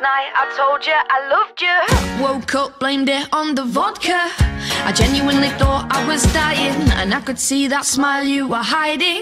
night I told you I loved you. Woke up, blamed it on the vodka. I genuinely thought I was dying, and I could see that smile you were hiding.